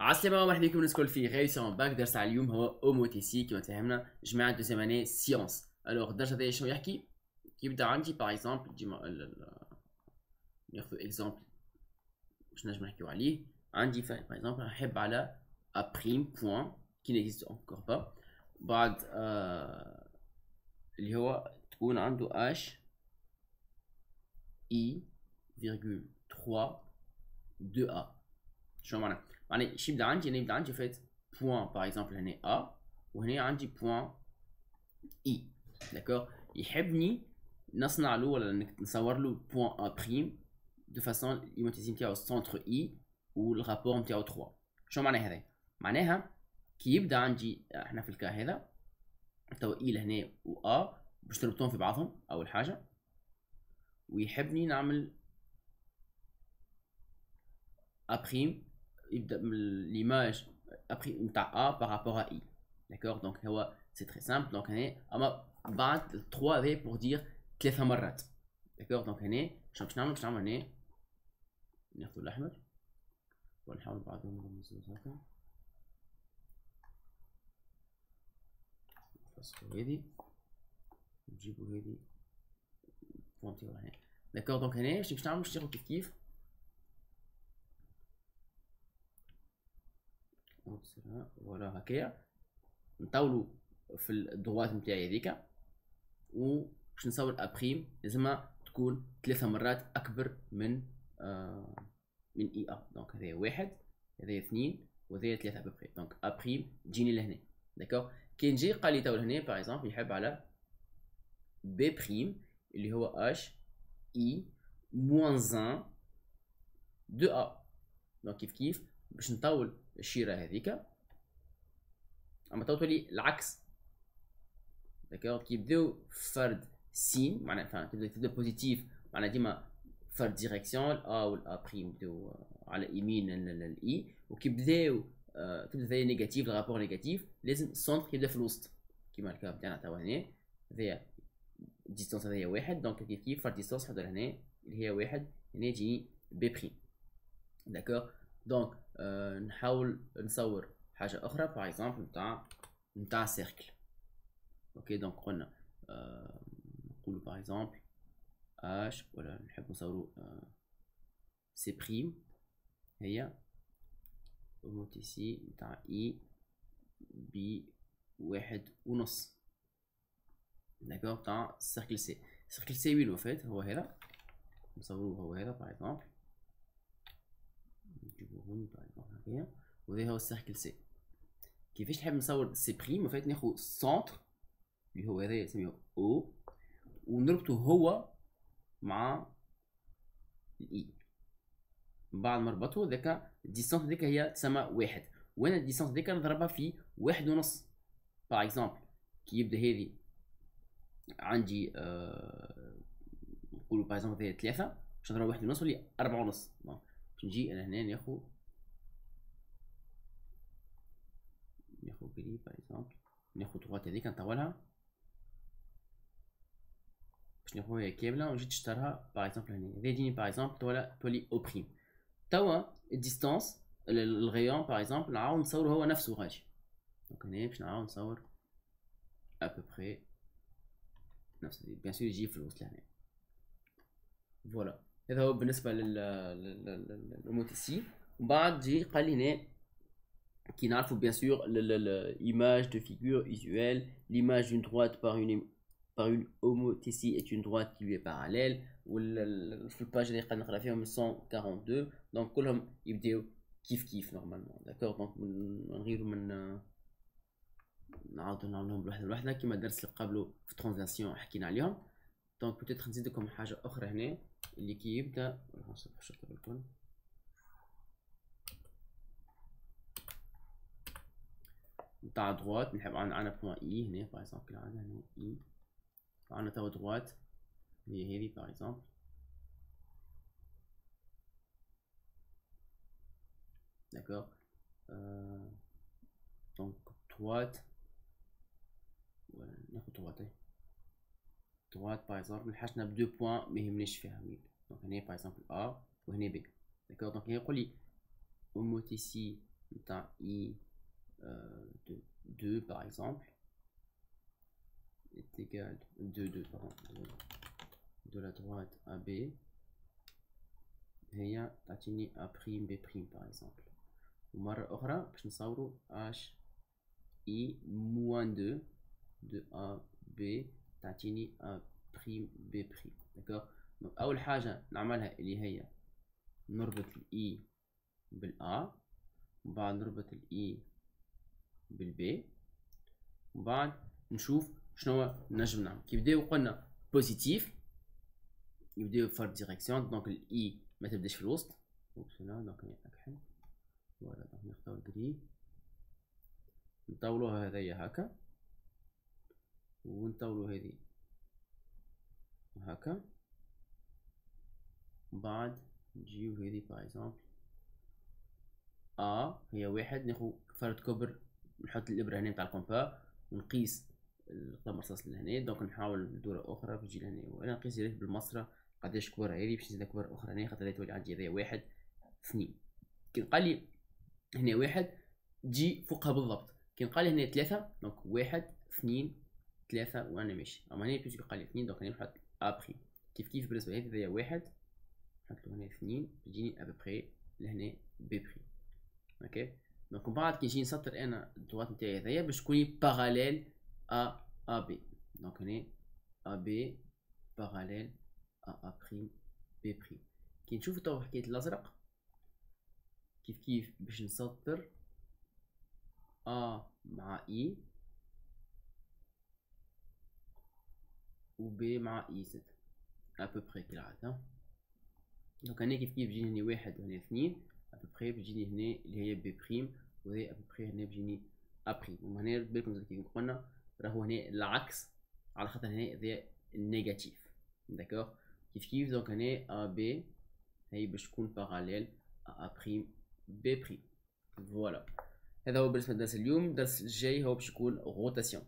عسلامة مرحبا بكم نسكول في غير باك درس على اليوم هو اومو تي سي كما تفهمنا جماعة دوزيام اني سيونس. ألوغ الدرس هذا شنو يحكي؟ كيبدا عندي باغ اكزومبل ديما ناخذ اكزومبل باش نجم نحكيو عليه. عندي باغ اكزومبل نحب على ا بريم بوان كي نيكزيست انكور با بعد آه اللي هو تكون عنده اش اي فيرغول 3 2 ا شنو معناها يعني شي يبدا عندي أنا يبدا عندي فات بوان باغ اكزومبل هنا ا وهنا عندي بوان اي داكور يحبني نصنع له ولا نصور له بوان ا بريم دو فاسون الايموتيزم نتاعو سونتر اي والرابور نتاعو 3 شنو معناها هذا؟ معناها كي يبدا عندي إحنا في الكا هذا تو إي لهنا و ا باش نربطهم في بعضهم أول حاجة. ويحبني نعمل ا بريم يبدا ليماج ابري نتاع ا بارابور ا اي داكور دونك هو سي تري سامبل دونك هنا اما بعد 3 في بور دير ثلاثة مرات داكور دونك هنا شنو باش نعمل باش نعمل هنا ناخذ الاحمر ونحاول بعضهم نرمزو هكا نفصلو هذي. نجيبو هذي. فهمتي هنا d'accord donc هنا شنو باش نعمل باش كيف كيف voilà هكايا نطولو في ال droite نتاعي هذيك و باش نصور A prime لازمها تكون ثلاثة مرات أكبر من آه من I A. donc هذايا واحد هذايا اثنين وهذايا ثلاثة après donc A prime تجيني لهنا. d'accord كي نجي قال لي تو لهنا par exemple يحب على B prime اللي هو H I moins 1 de A donc كيف كيف؟ باش نطول الشيرة هذيك. أما تولي العكس. d'accord كيبداو فرد signe معناها تبدا تبدا positif معناها ديما فرد direction A والا prime يبداو على يمين ال I وكيبداو آه تبدا ثاني négatif ال rapport négatif لازم ال centre يبدا في الوسط. كيما ال cas تاعنا توا هنا. هذايا ال distance هذايا واحد. donc كيف كيف فرد distance حضر هنا اللي هي واحد هنا يجيني B prime d'accord donc نحاول نصور حاجة أخرى par exemple نتاع نتاع cercle OK donc قلنا آه نقولوا par exemple H ولا نحب نصوروا آه C prime هي C نتاع I B واحد ونص. d'accord تاع cercle C cercle C وين؟ voilà هو هذا نصوروه هو هذا par exemple un exemple هكايا وهذا هو ال cercle C. كيفاش نحب نصور C prime؟ فات ناخذ centre اللي هو هذا نسميه O ونربطه هو مع ال I من بعد ما نربطه ذاك ال distance هذيك هي تسمى واحد. وأنا ال distance هذيك نضربها في واحد ونص. par exemple كي يبدأ هذه عندي آه نقولوا par exemple ثلاثة باش نضرب واحد ونص ولا أربعة ونص. باش نجي أنا هنا ناخذ ناخذ بلي par exemple ناخذ الغوات هذيك نطولها. باش ناخذها كاملة ونجي تشترها par exemple هنا هذا يجيني par exemple تولى تولي O prime توا ال distance ال rayon par exemple نعاود نصور هو نفسه غادي donc هنا باش نعاود نصور ابوبخي نفس bien sûr يجي في الوسط لهنا. voilà هذا هو بالنسبة لل لل homothétie ومن بعد جي قال لي هنا qui faut bien sûr l'image de figure usuelle, l'image d'une droite par une, par une homothétie est une droite qui lui est parallèle, ou le page des 142, donc كلهم يبداو كيف كيف normalement d'accord donc نغيروا من نعاودوا نعملهم بوحده لوحده كيما الدرس اللي قبله في ترانزاسيون حكينا عليهم دونك بوتيتر نزيدكم حاجه اخرى هنا اللي كي يبدا نصبح شكرا لكم نتاع droite نحب عندنا point I هنا par exemple عندنا هنا I عندنا توا droite هي هذي par exemple d'accord donc droite ناخد droite droite par exemple حاجتنا ب deux points ميهمنيش فيها donc هنا par exemple A وهنا B d'accord donc يقول لي homothétie نتاع I دو دو باغ اكزومبل est égal de, de, pardon, de, de la droite à B هي تعطيني A prime B prime par exemple ومرة أخرى باش نصورو H I moins 2 de A B تعطيني A prime B prime داكوغ أول حاجة نعملها اللي هي نربط ال E بال A وبعد نربط ال E بال B وبعد نشوف شنو نجم نعمل كي بداو قلنا positif يبداو فرد direction donc ال I ما تبداش في الوسط. هنا donc اكحل voilà donc نختار الجري نطولوها هذايا هكا. ونطولو هذه هكا. بعد نجيو هذه par exemple A هي واحد ناخو فرد كبر نحط الإبرة هنا نتاع ال compas ونقيس القلم رصاص لهنا donc نحاول بدورة أخرى باش لهنا. وأنا نقيس direct بالمسطرة قداش كبر هذي باش نزيد كبر أخرى هنا خاطر تولي عندي هذايا واحد اثنين. كي قال لي هنا واحد تجي فوقها بالضبط. كي قال لي هنا ثلاثة donc واحد اثنين ثلاثة وأنا ماشي. أما هنا puisque قال لي اثنين donc هنا نحط أبخي. كيف كيف بالنسبة لهذا هذايا واحد نحط هنا اثنين تجيني أبخي لهنا ببخي. OK؟ donc من بعد كي نجي نسطر أنا الدوات نتاعي هذايا باش تكوني parallèle A, AB. Donc on est AB parallèle à A', B'. كي نشوف تو حكاية الأزرق كيف كيف باش نسطر A مع I و B مع I زد أبوبخي كالعادة donc هنا كيف كيف هنا واحد وهنا اثنين أبوبخي بيجيني هنا اللي هي B prime وهي أبوبخي هنا بيجيني A prime وهنا بالكم زي كيف قلنا راهو هنا العكس على خاطر هنا ذا négatif d'accord كيف كيف donc هنا A B هي باش تكون parallèle A prime B prime voilà هذا هو بالنسبة لدرس اليوم الدرس الجاي هو باش يكون rotation